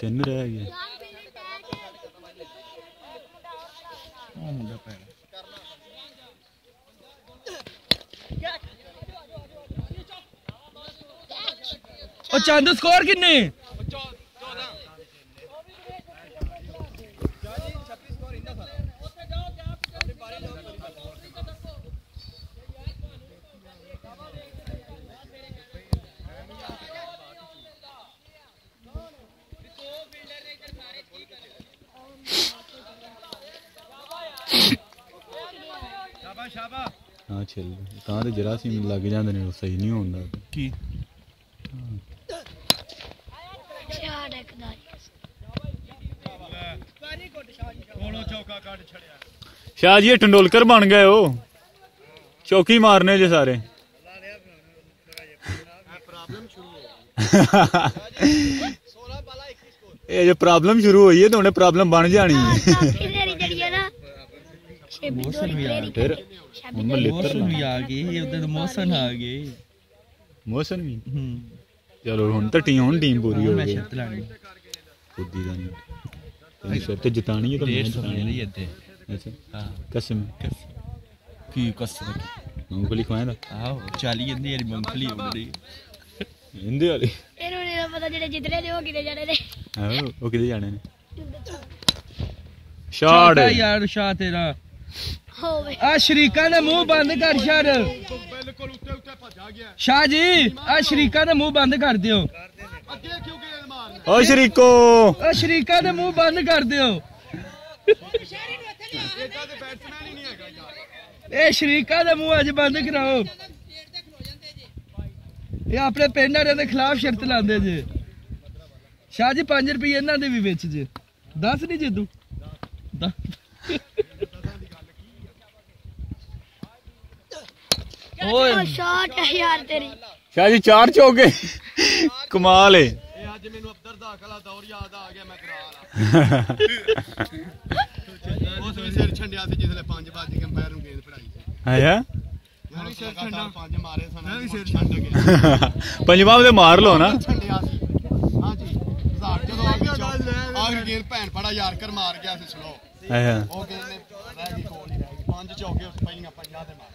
तीन रह गए। और चाँद स्कोर किन्नी ਸ਼ਾਬਾਸ਼ ਸ਼ਾਬਾਸ਼। ਹਾਂ ਚੱਲ ਤਾਂ ਤੇ ਜਰਾਸੀਮ ਲੱਗ ਜਾਂਦੇ ਨੇ ਉਹ ਸਹੀ ਨਹੀਂ ਹੁੰਦਾ ਕੀ? ਸ਼ਾਹ ਜੀ ਇਹ ਟੰਡੋਲਕਰ ਬਣ ਗਏ ਉਹ। ਚੌਕੀ ਮਾਰਨੇ ਜੇ ਸਾਰੇ। ਪ੍ਰੋਬਲਮ ਸ਼ੁਰੂ ਹੋ ਇਹ ਜੇ ਪ੍ਰੋਬਲਮ ਸ਼ੁਰੂ ਹੋਈ ਹੈ ਤਾਂ ਉਹਨੇ ਪ੍ਰੋਬਲਮ ਬਣ ਜਾਣੀ ਹੈ ਕਿਹੜੀ ਜਿਹੜੀ ਹੈ ਨਾ ਸ਼ੇਬੀ ਮੌਸਮ ਵੀ ਆ ਫਿਰ ਹੁਣ ਮੈਂ ਲਿੱਤਰ ਮੌਸਮ ਵੀ ਲਾ ਆ ਗਏ ਉਧਰ ਮੌਸਮ ਆ ਗਏ ਮੌਸਮ ਵੀ ਹੂੰ। ਚਲੋ ਹੁਣ ਤਾਂ ਟੀਮ ਹੁਣ ਟੀਮ ਪੂਰੀ ਹੋ ਮੈਂ ਗਈ। ਸ਼ਰਤ ਲਾਣੀ। ਖੁੱਦੀ ਦਾ ਨਹੀਂ। ਤੈਨੂੰ ਸਿਰ ਤੇ ਜਿਤਾਣੀ ਹੈ ਤਾਂ ਮੈਂ 150 ਜਿਤਾਣੀ ਮਿਲ ਹੈ। ਇੱਥੇ। ਅੱਛਾ। ਹਾਂ। ਕਸਮ। ਕੀ ਕਸਰ ਮੂੰਗਫਲੀ ਖਵਾਇਆ ਆਹੋ 40 ਇੰਦੀ ਵਾਲੀ ਮੂੰਗਫਲੀ ਆਉਂਦੀ ਇੰਦੇ ਵਾਲੇ? ਇਹਨੂੰ ਨਹੀਂ ਪਤਾ ਜਿਹੜੇ ਜਿੱਤਨੇ ਦੇ ਉਹ ਕਿਤੇ ਜਾਣੇ ਨੇ। ਆਹੋ ਉਹ ਕਿਤੇ ਜਾਣੇ ਨੇ। ਛਾੜ। ਸ਼ਾਟ ਯਾਰ ਸ਼ਾਹ ਤੇਰਾ। ਹੋਵੇ। ਆ ਸ਼ਰੀਕਾਂ ਦਾ ਮੂੰਹ ਬੰਦ ਕਰ ਸ਼ਾਰ ਬਿਲਕੁਲ ਉੱਤੇ ਉੱਤੇ ਭੱਜਾ ਗਿਆ। ਸ਼ਾਹ ਜੀ ਆ ਸ਼ਰੀਕਾਂ ਦਾ ਮੂੰਹ ਬੰਦ ਕਰ ਦਿਓ। ਅੱਗੇ ਕਿਉਂ ਗੇਂਦ ਮਾਰਨੀ ਓ ਸ਼ਰੀਕੋ। ਆ ਸ਼ਰੀਕਾਂ ਦਾ ਮੂੰਹ ਬੰਦ ਕਰ ਦਿਓ। ਇਹਦਾ ਤੇ ਬੈਟਸਮੈਨ ਹੀ ਨਹੀਂ ਹੈਗਾ ਯਾਰ। ਇਹ ਸ਼ਰੀਕਾਂ ਦਾ ਮੂੰਹ ਅੱਜ ਬੰਦ ਕਰਾਓ। ਇਹ ਆਪਣੇ ਪਿੰਡ ਵਾਲਿਆਂ ਦੇ ਖਿਲਾਫ ਸ਼ਰਤ ਲਾਉਂਦੇ ਜੇ। ਸ਼ਾਹ ਜੀ 5 ਰੁਪਏ ਇਹਨਾਂ ਦੇ ਵੀ ਵਿੱਚ ਜੇ। 10 ਨਹੀਂ ਜੇ ਤੂੰ ਦਸ। ਓਏ। ਸ਼ਾਟ ਹੈ ਯਾਰ ਤੇਰੀ। ਸ਼ਾਹ ਜੀ ਚਾਰ ਚੌਕੇ ਕਮਾਲ ਏ। ਇਹ ਅੱਜ ਮੈਨੂੰ ਅਬਦਰ ਦਾ ਅਕਲਾ ਦੌਰ ਯਾਦ ਆ ਗਿਆ ਮੈਂ ਕਰਾ ਲਾ। ਉਸ ਵੀ ਸਿਰ ਛੰਡਿਆ ਸੀ ਜਿਸਲੇ 5 ਵੱਜ ਕੇ ਅੰਪਾਇਰ ਨੂੰ ਗੇਂਦ ਫੜਾਈ ਸੀ। ਆਇਆ? ਮੈਂ ਵੀ ਸਿਰ ਛੰਡਾ। ਪੰਜ ਮਾਰੇ ਸਨ ਮੈਂ ਵੀ ਸਿਰ ਛੰਡ ਗਿਆ ਪੰਜਵਾਂ ਤੇ ਮਾਰ ਲਓ ਨਾ। ਛੰਡਿਆ ਸੀ। ਹਾਂਜੀ। ਹਜ਼ਾਰ ਜਦੋਂ ਆ ਗੇਂਦ ਭੈਣ ਪੜਾ ਯਾਰ ਕਰ ਮਾਰ ਗਿਆ ਸੀ ਸਲੋ ਆਇਆ। ਉਹ ਗੇਂਦ ਨੇ ਰਹਿ ਗਈ ਕੋਲ ਹੀ ਰਹਿ ਗਈ। ਪੰਜ ਚੌਕੇ ਉਸ ਪਹਿਲੀਆਂ ਪੰਜਾਂ ਤੇ ਮਾਰ।